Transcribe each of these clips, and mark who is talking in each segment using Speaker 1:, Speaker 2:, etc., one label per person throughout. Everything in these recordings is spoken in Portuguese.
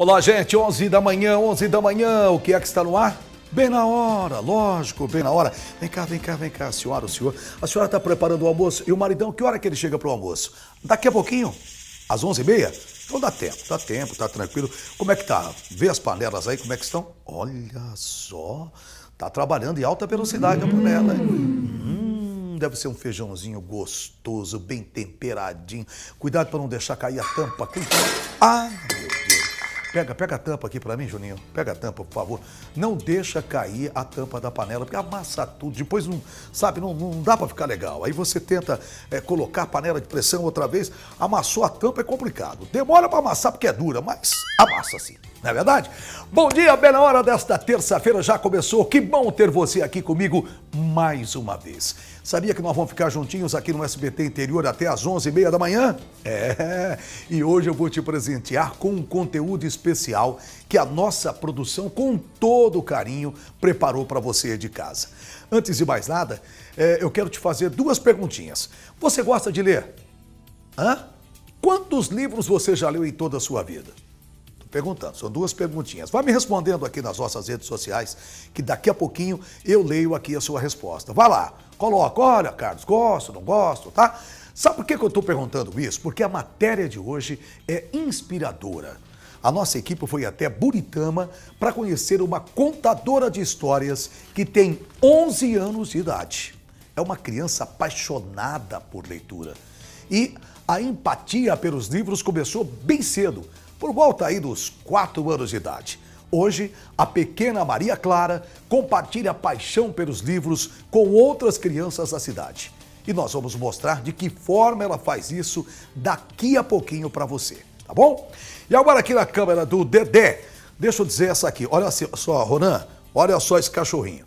Speaker 1: Olá, gente, 11 da manhã, 11 da manhã, o que é que está no ar? Bem na hora, lógico, bem na hora. Vem cá, vem cá, vem cá, senhora, o senhor. A senhora está preparando o almoço e o maridão, que hora que ele chega para o almoço? Daqui a pouquinho? Às 11h30? Então dá tempo, dá tempo, tá tranquilo. Como é que tá? Vê as panelas aí, como é que estão? Olha só, tá trabalhando em alta velocidade a panela? Hum, deve ser um feijãozinho gostoso, bem temperadinho. Cuidado para não deixar cair a tampa. Ah, meu Deus. Pega, pega a tampa aqui para mim, Juninho. Pega a tampa, por favor. Não deixa cair a tampa da panela, porque amassa tudo. Depois não, sabe, não, não dá para ficar legal. Aí você tenta é, colocar a panela de pressão outra vez, amassou a tampa é complicado. Demora para amassar porque é dura, mas amassa sim. Não é verdade? Bom dia, bem na hora desta terça-feira já começou. Que bom ter você aqui comigo mais uma vez. Sabia que nós vamos ficar juntinhos aqui no SBT Interior até às 11h30 da manhã? É, e hoje eu vou te presentear com um conteúdo especial que a nossa produção, com todo carinho, preparou para você de casa. Antes de mais nada, é, eu quero te fazer duas perguntinhas. Você gosta de ler? Hã? Quantos livros você já leu em toda a sua vida? Perguntando. São duas perguntinhas. Vai me respondendo aqui nas nossas redes sociais, que daqui a pouquinho eu leio aqui a sua resposta. Vai lá, coloca, olha, Carlos, gosto, não gosto, tá? Sabe por que, eu estou perguntando isso? Porque a matéria de hoje é inspiradora. A nossa equipe foi até Buritama para conhecer uma contadora de histórias que tem 11 anos de idade. É uma criança apaixonada por leitura. E a empatia pelos livros começou bem cedo por volta aí dos 4 anos de idade. Hoje, a pequena Maria Clara compartilha paixão pelos livros com outras crianças da cidade. E nós vamos mostrar de que forma ela faz isso daqui a pouquinho para você, tá bom? E agora aqui na câmera do Dedé, deixa eu dizer essa aqui. Olha só, Ronan, olha só esse cachorrinho.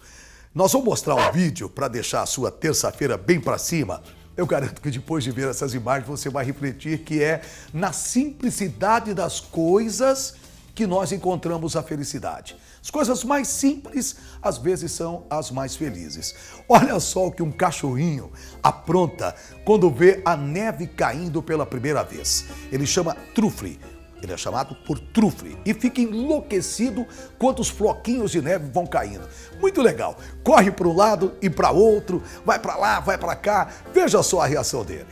Speaker 1: Nós vamos mostrar um vídeo para deixar a sua terça-feira bem para cima eu garanto que depois de ver essas imagens você vai refletir que é na simplicidade das coisas que nós encontramos a felicidade. As coisas mais simples, às vezes, são as mais felizes. Olha só o que um cachorrinho apronta quando vê a neve caindo pela primeira vez. Ele chama Trufle ele é chamado por trufle e fica enlouquecido quando os floquinhos de neve vão caindo. Muito legal. Corre para um lado e para outro, vai para lá, vai para cá. Veja só a reação dele.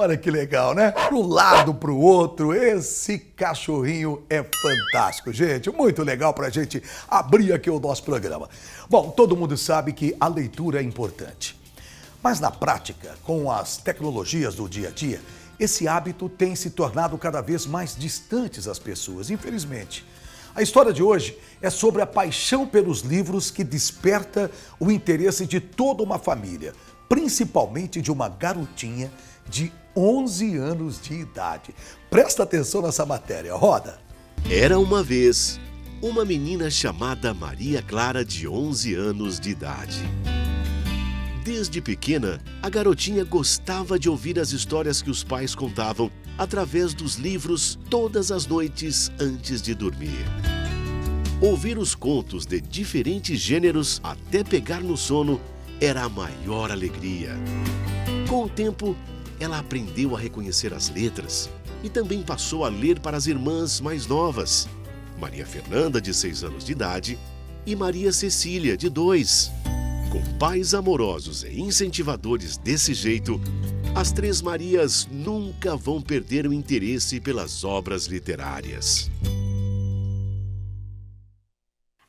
Speaker 1: Olha que legal, né? Para um lado, para o outro, esse cachorrinho é fantástico, gente. Muito legal para a gente abrir aqui o nosso programa. Bom, todo mundo sabe que a leitura é importante. Mas na prática, com as tecnologias do dia a dia, esse hábito tem se tornado cada vez mais distantes das pessoas, infelizmente. A história de hoje é sobre a paixão pelos livros que desperta o interesse de toda uma família, principalmente de uma garotinha de 11 anos de idade. Presta atenção nessa matéria, roda.
Speaker 2: Era uma vez uma menina chamada Maria Clara, de 11 anos de idade. Desde pequena, a garotinha gostava de ouvir as histórias que os pais contavam através dos livros todas as noites antes de dormir. Ouvir os contos de diferentes gêneros até pegar no sono era a maior alegria. Com o tempo, ela aprendeu a reconhecer as letras e também passou a ler para as irmãs mais novas, Maria Fernanda, de 6 anos de idade, e Maria Cecília, de 2. Com pais amorosos e incentivadores desse jeito, as três Marias nunca vão perder o interesse pelas obras literárias.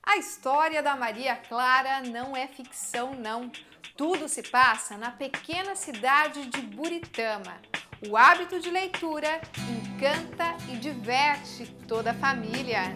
Speaker 3: A história da Maria Clara não é ficção, não. Tudo se passa na pequena cidade de Buritama. O hábito de leitura encanta e diverte toda a família.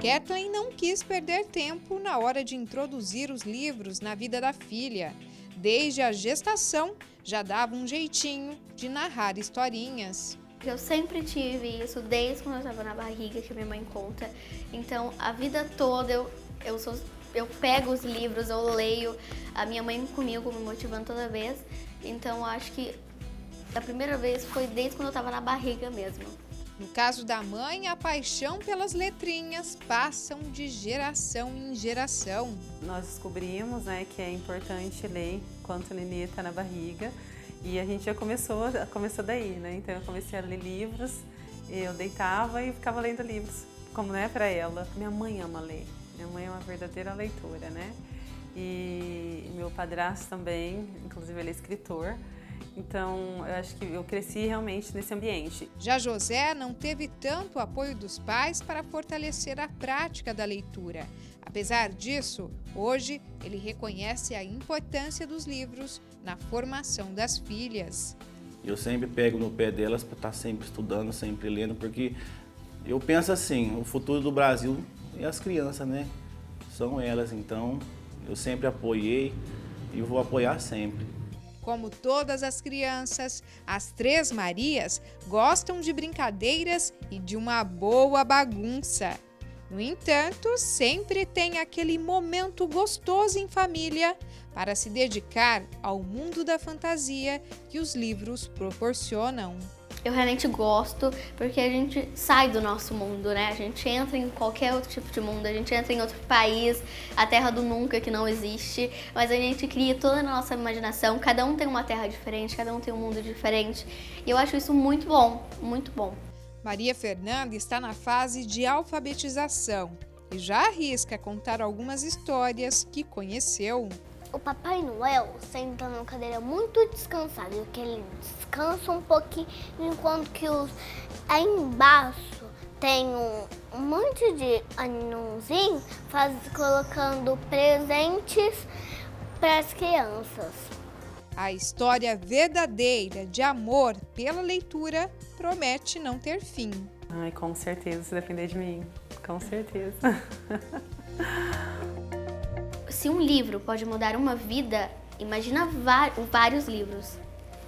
Speaker 3: Kathleen não quis perder tempo na hora de introduzir os livros na vida da filha. Desde a gestação, já dava um jeitinho de narrar historinhas.
Speaker 4: Eu sempre tive isso desde quando eu estava na barriga, que minha mãe conta. Então, a vida toda eu, eu, sou, eu pego os livros, eu leio, a minha mãe comigo, me motivando toda vez. Então, acho que a primeira vez foi desde quando eu estava na barriga mesmo.
Speaker 3: No caso da mãe, a paixão pelas letrinhas passam de geração em geração.
Speaker 5: Nós descobrimos né, que é importante ler enquanto o nenê está na barriga e a gente já começou, começou daí, né? Então eu comecei a ler livros, eu deitava e ficava lendo livros, como é né, para ela. Minha mãe ama ler, minha mãe é uma verdadeira leitora, né? E meu padrasto também, inclusive ele é escritor. Então, eu acho que eu cresci realmente nesse ambiente.
Speaker 3: Já José não teve tanto apoio dos pais para fortalecer a prática da leitura. Apesar disso, hoje ele reconhece a importância dos livros na formação das filhas.
Speaker 6: Eu sempre pego no pé delas para estar sempre estudando, sempre lendo, porque eu penso assim, o futuro do Brasil é as crianças, né? São elas, então eu sempre apoiei e vou apoiar sempre.
Speaker 3: Como todas as crianças, as Três Marias gostam de brincadeiras e de uma boa bagunça. No entanto, sempre tem aquele momento gostoso em família para se dedicar ao mundo da fantasia que os livros proporcionam
Speaker 4: eu realmente gosto porque a gente sai do nosso mundo, né? A gente entra em qualquer outro tipo de mundo, a gente entra em outro país, a terra do nunca que não existe, mas a gente cria toda a nossa imaginação. Cada um tem uma terra diferente, cada um tem um mundo diferente. E eu acho isso muito bom, muito bom.
Speaker 3: Maria Fernanda está na fase de alfabetização e já arrisca contar algumas histórias que conheceu
Speaker 7: o Papai Noel senta numa cadeira muito descansado, que ele descansa um pouquinho, enquanto que os aí embaixo tem um, um monte de anãozinho faz, colocando presentes para as crianças.
Speaker 3: A história verdadeira de amor pela leitura promete não ter fim.
Speaker 5: Ai, com certeza, se depender de mim, com certeza.
Speaker 4: se um livro pode mudar uma vida, imagina vários livros.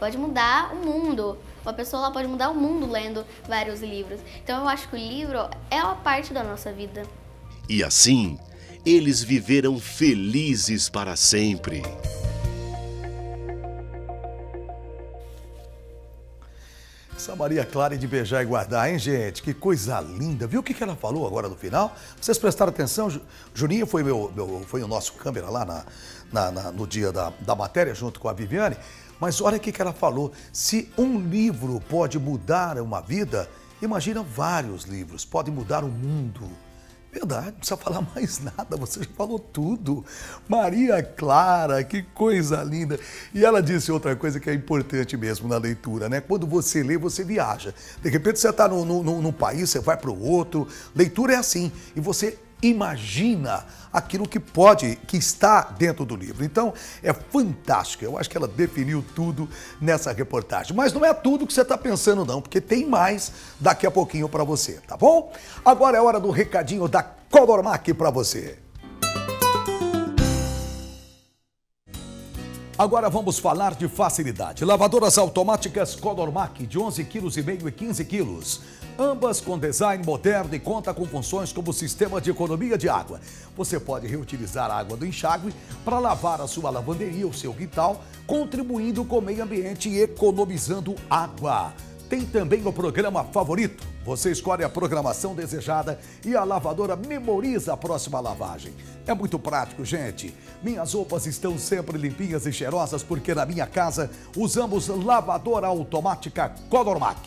Speaker 4: Pode mudar o mundo. Uma pessoa lá pode mudar o mundo lendo vários livros. Então eu acho que o livro é uma parte da nossa vida.
Speaker 2: E assim, eles viveram felizes para sempre.
Speaker 1: Essa Maria Clara de beijar e guardar, hein, gente? Que coisa linda. Viu o que, ela falou agora no final? Vocês prestaram atenção? Juninho foi, meu, meu foi o nosso câmera lá na, na, na, no dia da, da matéria, junto com a Viviane. Mas olha o que ela falou. Se um livro pode mudar uma vida, imagina vários livros. Podem mudar o mundo. Verdade, não precisa falar mais nada, você já falou tudo. Maria Clara, que coisa linda. E ela disse outra coisa que é importante mesmo na leitura, né? Quando você lê, você viaja. De repente você está num, no país, você vai para o outro. Leitura é assim. E você imagina aquilo que pode, que está dentro do livro. Então, é fantástico. Eu acho que ela definiu tudo nessa reportagem. Mas não é tudo que você está pensando, não, porque tem mais daqui a pouquinho para você, tá bom? Agora é hora do recadinho da Codormac para você. Agora vamos falar de facilidade. Lavadoras automáticas Codormac de 11,5 kg e 15 kg ambas com design moderno e conta com funções como sistema de economia de água. Você pode reutilizar a água do enxágue para lavar a sua lavanderia ou seu quintal, contribuindo com o meio ambiente e economizando água. Tem também o programa favorito. Você escolhe a programação desejada e a lavadora memoriza a próxima lavagem. É muito prático, gente. Minhas roupas estão sempre limpinhas e cheirosas porque na minha casa usamos lavadora automática Colormac.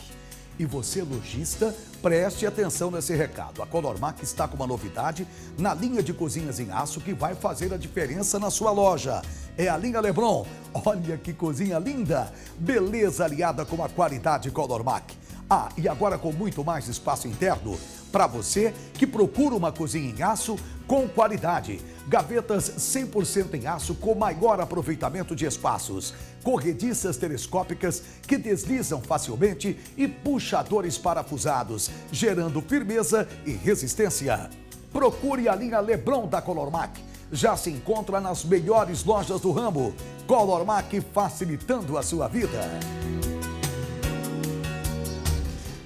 Speaker 1: E você, lojista, preste atenção nesse recado. A Colormac está com uma novidade na linha de cozinhas em aço que vai fazer a diferença na sua loja. É a linha Lebron. Olha que cozinha linda! Beleza aliada com a qualidade Colormac. Ah, e agora com muito mais espaço interno para você que procura uma cozinha em aço com qualidade. Gavetas 100% em aço com maior aproveitamento de espaços. Corrediças telescópicas que deslizam facilmente e puxadores parafusados, gerando firmeza e resistência. Procure a linha Lebron da Colormac. Já se encontra nas melhores lojas do ramo. Colormac facilitando a sua vida.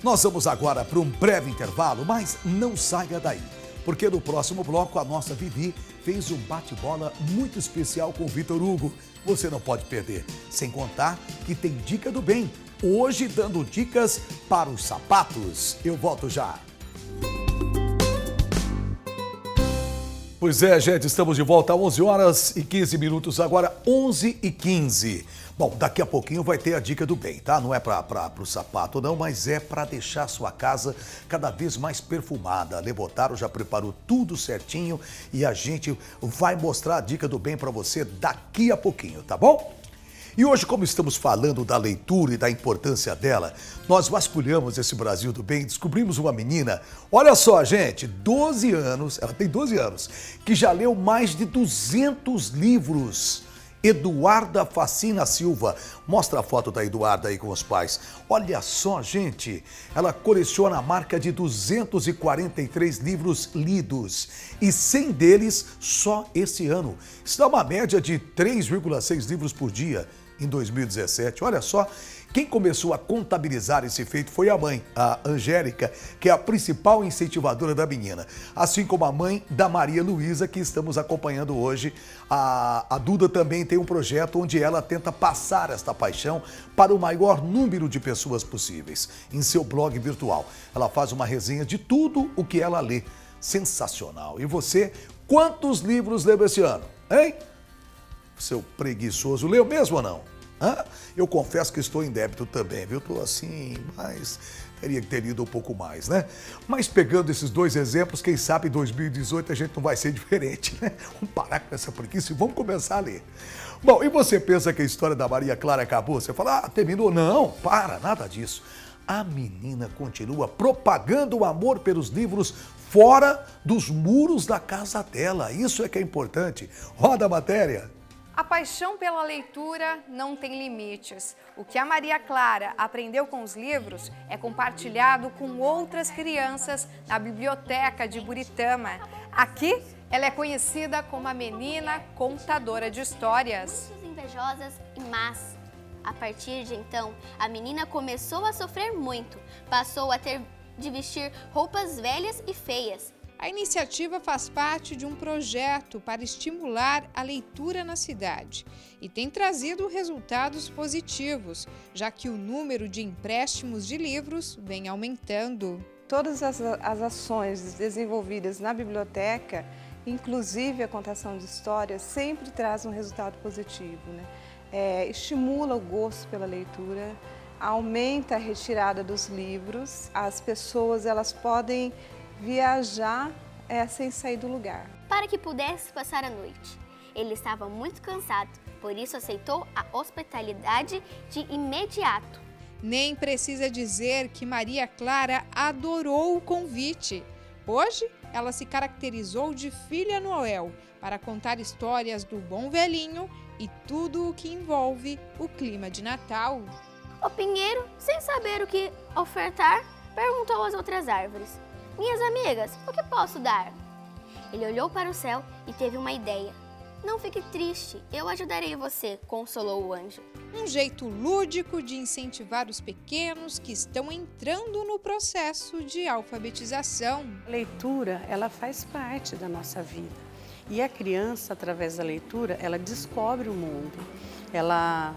Speaker 1: Nós vamos agora para um breve intervalo, mas não saia daí, porque no próximo bloco a nossa Vivi fez um bate-bola muito especial com o Vitor Hugo. Você não pode perder, sem contar que tem dica do bem. Hoje dando dicas para os sapatos. Eu volto já. Pois é, gente, estamos de volta a 11 horas e 15 minutos, agora 11 e 15. Bom, daqui a pouquinho vai ter a dica do bem, tá? Não é para o sapato, não, mas é para deixar a sua casa cada vez mais perfumada. A Levotaro já preparou tudo certinho e a gente vai mostrar a dica do bem para você daqui a pouquinho, tá bom? E hoje, como estamos falando da leitura e da importância dela, nós vasculhamos esse Brasil do bem e descobrimos uma menina, olha só, gente, 12 anos, ela tem 12 anos, que já leu mais de 200 livros. Eduarda Facina Silva. Mostra a foto da Eduarda aí com os pais. Olha só, gente. Ela coleciona a marca de 243 livros lidos e 100 deles só esse ano. Isso dá uma média de 3,6 livros por dia em 2017. Olha só, quem começou a contabilizar esse feito foi a mãe, a Angélica, que é a principal incentivadora da menina, assim como a mãe da Maria Luísa, que estamos acompanhando hoje. A, a Duda também tem um projeto onde ela tenta passar esta paixão para o maior número de pessoas possíveis. Em seu blog virtual, ela faz uma resenha de tudo o que ela lê. Sensacional. E você, quantos livros leu esse ano? Hein? seu preguiçoso, leu mesmo ou não? Hã? Eu confesso que estou em débito também, viu? Estou assim, mas teria que ter lido um pouco mais, né? Mas pegando esses dois exemplos, quem sabe em 2018 a gente não vai ser diferente, né? Vamos parar com essa preguiça e vamos começar a ler. Bom, e você pensa que a história da Maria Clara acabou? Você fala, ah, terminou? Não, para, nada disso. A menina continua propagando o amor pelos livros fora dos muros da casa dela. Isso é que é importante. Roda a matéria.
Speaker 3: A paixão pela leitura não tem limites. O que a Maria Clara aprendeu com os livros é compartilhado com outras crianças na biblioteca de Buritama. Aqui, ela é conhecida como a menina contadora de histórias.
Speaker 4: Muitas invejosas e más. A partir de então, a menina começou a sofrer muito. Passou a ter de vestir roupas velhas e feias
Speaker 3: a iniciativa faz parte de um projeto para estimular a leitura na cidade e tem trazido resultados positivos, já que o número de empréstimos de livros vem aumentando.
Speaker 5: Todas as, as ações desenvolvidas na biblioteca, inclusive a contação de histórias, sempre traz um resultado positivo. Né? É, estimula o gosto pela leitura, aumenta a retirada dos livros, as pessoas elas podem viajar é, sem sair do lugar.
Speaker 4: Para que pudesse passar a noite. Ele estava muito cansado, por isso aceitou a hospitalidade de imediato.
Speaker 3: Nem precisa dizer que Maria Clara adorou o convite. Hoje, ela se caracterizou de filha Noel para contar histórias do bom velhinho e tudo o que envolve o clima de Natal.
Speaker 4: O pinheiro, sem saber o que ofertar, perguntou às outras árvores: minhas amigas, o que posso dar? Ele olhou para o céu e teve uma ideia. Não fique triste, eu ajudarei você, consolou o anjo.
Speaker 3: Um jeito lúdico de incentivar os pequenos que estão entrando no processo de alfabetização.
Speaker 8: A leitura, ela faz parte da nossa vida. E a criança, através da leitura, ela descobre o mundo, ela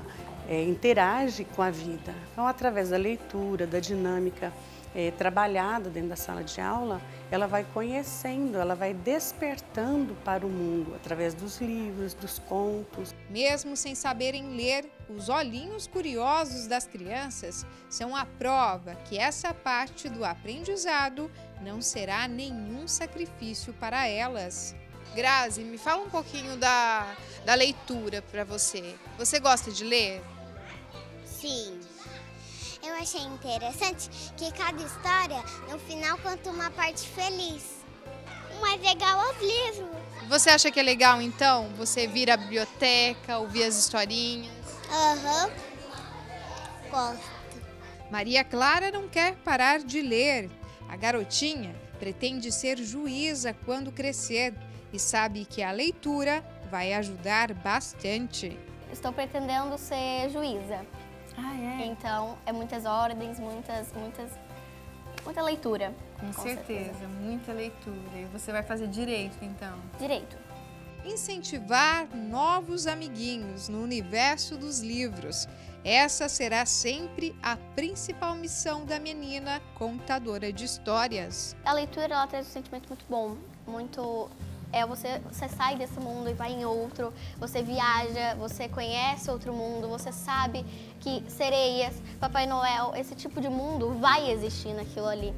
Speaker 8: é, interage com a vida. Então, através da leitura, da dinâmica, é, trabalhada dentro da sala de aula, ela vai conhecendo, ela vai despertando para o mundo através dos livros, dos contos.
Speaker 3: Mesmo sem saberem ler, os olhinhos curiosos das crianças são a prova que essa parte do aprendizado não será nenhum sacrifício para elas. Grazi, me fala um pouquinho da, da leitura para você. Você gosta de ler?
Speaker 7: Sim. Eu achei interessante que cada história, no final, conta uma parte feliz. O mais legal é os livros.
Speaker 3: Você acha que é legal, então, você vir à biblioteca, ouvir as historinhas?
Speaker 7: Aham, uhum. gosto.
Speaker 3: Maria Clara não quer parar de ler. A garotinha pretende ser juíza quando crescer e sabe que a leitura vai ajudar bastante.
Speaker 4: Estou pretendendo ser juíza.
Speaker 5: Ah, é?
Speaker 4: Então, é muitas ordens, muitas, muitas muita leitura.
Speaker 3: Com, certeza, muita leitura. E você vai fazer direito, então?
Speaker 4: Direito.
Speaker 3: Incentivar novos amiguinhos no universo dos livros. Essa será sempre a principal missão da menina contadora de histórias.
Speaker 4: A leitura ela traz um sentimento muito bom, muito é você você sai desse mundo e vai em outro, você viaja, você conhece outro mundo, você sabe que sereias, Papai Noel, esse tipo de mundo vai existir naquilo ali.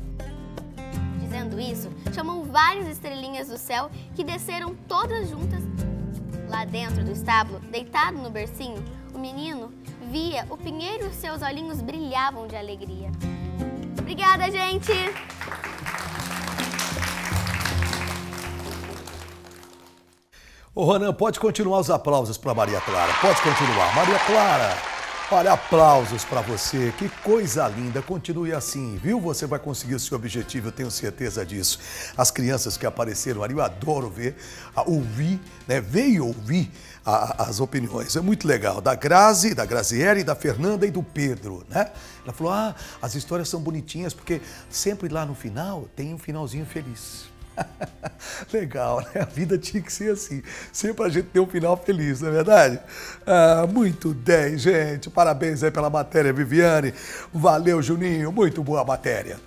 Speaker 4: Dizendo isso, chamam várias estrelinhas do céu que desceram todas juntas. Lá dentro do estábulo, deitado no bercinho, o menino via o pinheiro e os seus olhinhos brilhavam de alegria. Obrigada, gente!
Speaker 1: Ô Ronan, pode continuar os aplausos para Maria Clara. Pode continuar. Maria Clara, olha, aplausos para você. Que coisa linda. Continue assim, viu? Você vai conseguir o seu objetivo, eu tenho certeza disso. As crianças que apareceram ali, eu adoro ver, ouvir, né? Ver e ouvir a, as opiniões. É muito legal. Da Grazi, da Graziele, da Fernanda e do Pedro, né? Ela falou: ah, as histórias são bonitinhas porque sempre lá no final tem um finalzinho feliz. Legal, né? A vida tinha que ser assim. Sempre a gente ter um final feliz, não é verdade? Ah, muito 10, gente. Parabéns aí pela matéria, Viviane. Valeu, Juninho. Muito boa matéria.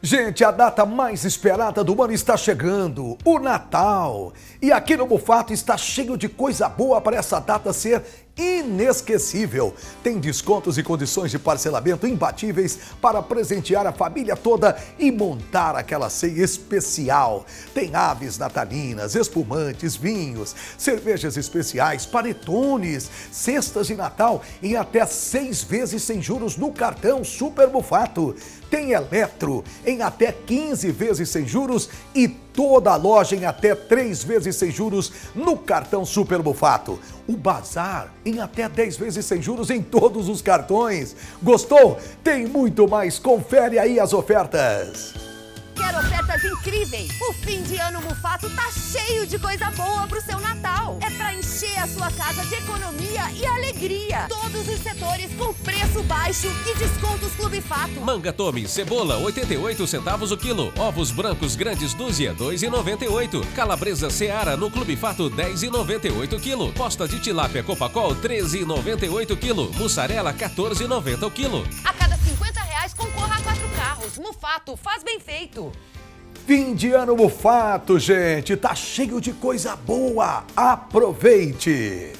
Speaker 1: Gente, a data mais esperada do ano está chegando, o Natal. E aqui no Bufato está cheio de coisa boa para essa data ser inesquecível. Tem descontos e condições de parcelamento imbatíveis para presentear a família toda e montar aquela ceia especial. Tem aves natalinas, espumantes, vinhos, cervejas especiais, panetones, cestas de Natal em até seis vezes sem juros no cartão Super Bufato. Tem Eletro em até 15 vezes sem juros e toda a loja em até 3 vezes sem juros no cartão Super Bufato. O Bazar em até 10 vezes sem juros em todos os cartões. Gostou? Tem muito mais. Confere aí as ofertas.
Speaker 9: Quer ofertas incríveis? O fim de ano Mufato tá cheio de coisa boa pro seu Natal. É pra encher a sua casa de economia e alegria. Todos os setores com preço baixo e descontos Clube Fato.
Speaker 10: Manga Tome, cebola 88 centavos o quilo. Ovos brancos grandes dúzia 2,98. Calabresa Seara no Clube Fato 10,98 quilo. Posta de tilápia Copacol 13,98 quilo. Mussarela 14,90 o quilo.
Speaker 9: A Mufato, faz bem feito.
Speaker 1: Fim de ano Mufato, gente, tá cheio de coisa boa. Aproveite!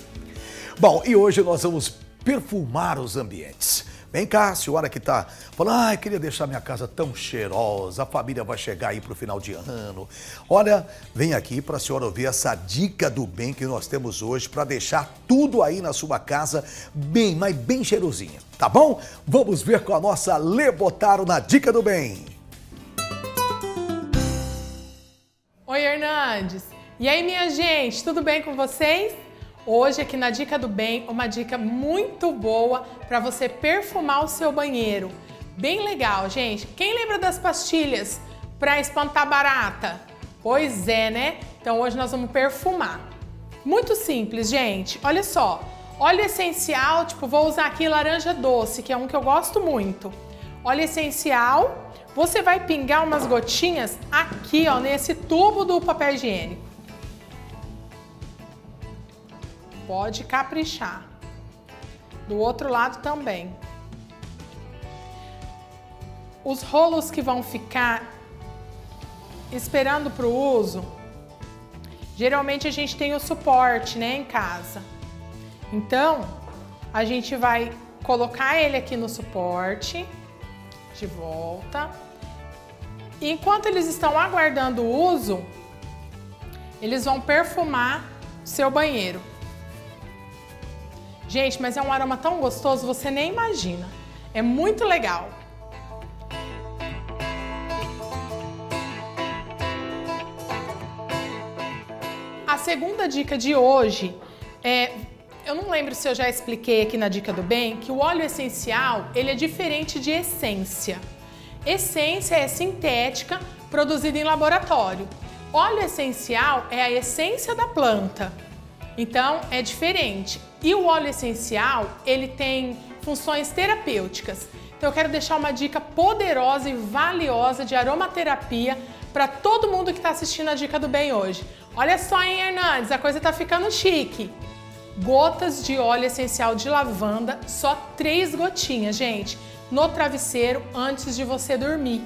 Speaker 1: Bom, e hoje nós vamos perfumar os ambientes. Vem cá, senhora que tá falando, ai, queria deixar minha casa tão cheirosa, a família vai chegar aí pro final de ano. Olha, vem aqui para a senhora ouvir essa dica do bem que nós temos hoje para deixar tudo aí na sua casa bem, mas bem cheirosinha, tá bom? Vamos ver com a nossa Lebotaro na Dica do Bem.
Speaker 11: Oi, Hernandes. E aí, minha gente, tudo bem com vocês? Hoje aqui na Dica do Bem, uma dica muito boa para você perfumar o seu banheiro. Bem legal, gente. Quem lembra das pastilhas para espantar barata? Pois é, né? Então hoje nós vamos perfumar. Muito simples, gente. Olha só. Óleo essencial, tipo, vou usar aqui laranja doce, que é um que eu gosto muito. Óleo essencial, você vai pingar umas gotinhas aqui, ó, nesse tubo do papel higiênico. Pode caprichar. Do outro lado também. Os rolos que vão ficar esperando para o uso, geralmente a gente tem o suporte, né, em casa. Então, a gente vai colocar ele aqui no suporte, de volta. E enquanto eles estão aguardando o uso, eles vão perfumar seu banheiro. Gente, mas é um aroma tão gostoso, você nem imagina. É muito legal. A segunda dica de hoje é, eu não lembro se eu já expliquei aqui na dica do bem, que o óleo essencial, ele é diferente de essência. Essência é sintética, produzida em laboratório. Óleo essencial é a essência da planta. Então, é diferente. E o óleo essencial, ele tem funções terapêuticas. Então eu quero deixar uma dica poderosa e valiosa de aromaterapia para todo mundo que está assistindo a Dica do Bem hoje. Olha só, hein, Hernandes, a coisa tá ficando chique. Gotas de óleo essencial de lavanda, só três gotinhas, gente, no travesseiro antes de você dormir.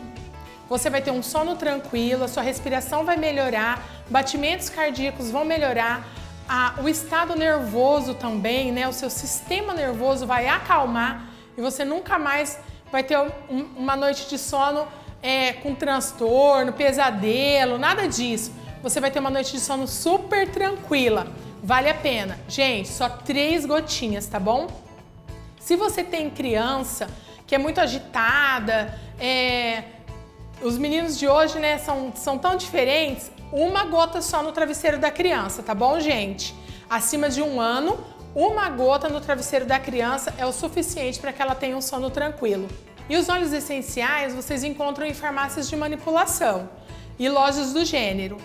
Speaker 11: Você vai ter um sono tranquilo, a sua respiração vai melhorar, batimentos cardíacos vão melhorar, a, o estado nervoso também, né? O seu sistema nervoso vai acalmar e você nunca mais vai ter um, uma noite de sono é, com transtorno, pesadelo, nada disso. Você vai ter uma noite de sono super tranquila. Vale a pena. Gente, só três gotinhas, tá bom? Se você tem criança que é muito agitada, é, os meninos de hoje, né, são, são tão diferentes, uma gota só no travesseiro da criança, tá bom, gente? Acima de um ano, uma gota no travesseiro da criança é o suficiente para que ela tenha um sono tranquilo. E os óleos essenciais vocês encontram em farmácias de manipulação e lojas do gênero.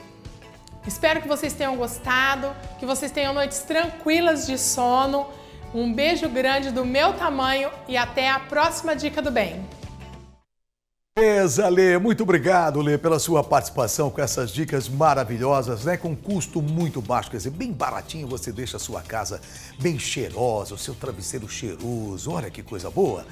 Speaker 11: Espero que vocês tenham gostado, que vocês tenham noites tranquilas de sono. Um beijo grande do meu tamanho e até a próxima Dica do Bem.
Speaker 1: Beleza, Lê. Muito obrigado, Lê, pela sua participação com essas dicas maravilhosas, né? Com custo muito baixo, quer dizer, bem baratinho você deixa a sua casa bem cheirosa, o seu travesseiro cheiroso. Olha que coisa boa.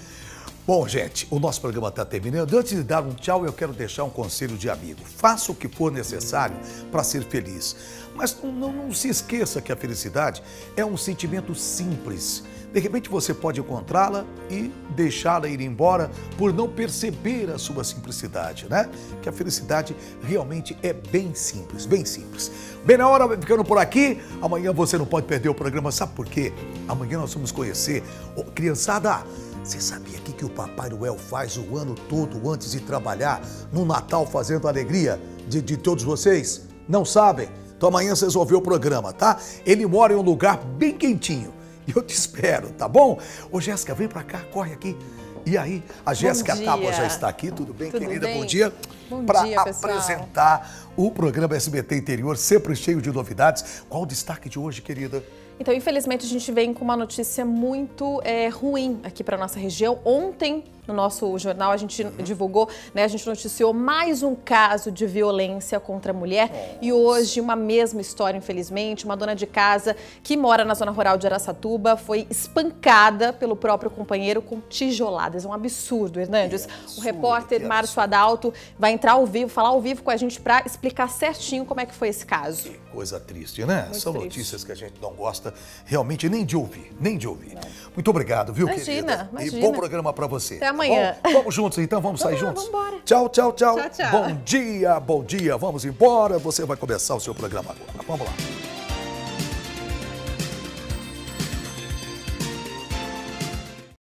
Speaker 1: Bom, gente, o nosso programa está terminando. Antes de dar um tchau, eu quero deixar um conselho de amigo. Faça o que for necessário para ser feliz. Mas não, não, não se esqueça que a felicidade é um sentimento simples de repente você pode encontrá-la e deixá-la ir embora por não perceber a sua simplicidade, né? Que a felicidade realmente é bem simples, bem simples. Bem na hora, ficando por aqui. Amanhã você não pode perder o programa, sabe por quê? Amanhã nós vamos conhecer. Oh, criançada, você sabia que, que o Papai Noel faz o ano todo antes de trabalhar no Natal fazendo a alegria de, de todos vocês? Não sabem? Então amanhã vocês vão ver o programa, tá? Ele mora em um lugar bem quentinho e eu te espero, tá bom? Ô, Jéssica, vem pra cá, corre aqui. E aí, a Jéssica Tábua já está aqui, tudo bem, tudo querida? Bem? Bom dia.
Speaker 12: Bom
Speaker 1: pra
Speaker 12: dia,
Speaker 1: apresentar o programa SBT Interior, sempre cheio de novidades. Qual o destaque de hoje, querida?
Speaker 12: Então, infelizmente, a gente vem com uma notícia muito é, ruim aqui para nossa região. Ontem, no nosso jornal, a gente divulgou, né, a gente noticiou mais um caso de violência contra a mulher. Nossa. E hoje, uma mesma história, infelizmente. Uma dona de casa que mora na zona rural de Araçatuba foi espancada pelo próprio companheiro com tijoladas. É um absurdo, Hernandes. o repórter Márcio Adalto vai entrar ao vivo, falar ao vivo com a gente para explicar certinho como é que foi esse caso. Que
Speaker 1: coisa triste, né?
Speaker 12: Muito
Speaker 1: São
Speaker 12: triste.
Speaker 1: notícias que a gente não gosta realmente nem de ouvir, nem de ouvir. Não. Muito obrigado, viu,
Speaker 12: imagina,
Speaker 1: querida?
Speaker 12: Imagina.
Speaker 1: E bom programa para você.
Speaker 12: Até amanhã.
Speaker 1: Bom, vamos juntos então, vamos,
Speaker 12: vamos
Speaker 1: sair
Speaker 12: lá,
Speaker 1: juntos?
Speaker 12: Vamos embora.
Speaker 1: Tchau, tchau, tchau.
Speaker 12: Tchau, tchau.
Speaker 1: Bom dia, bom dia. Vamos embora. Você vai começar o seu programa agora. Vamos lá.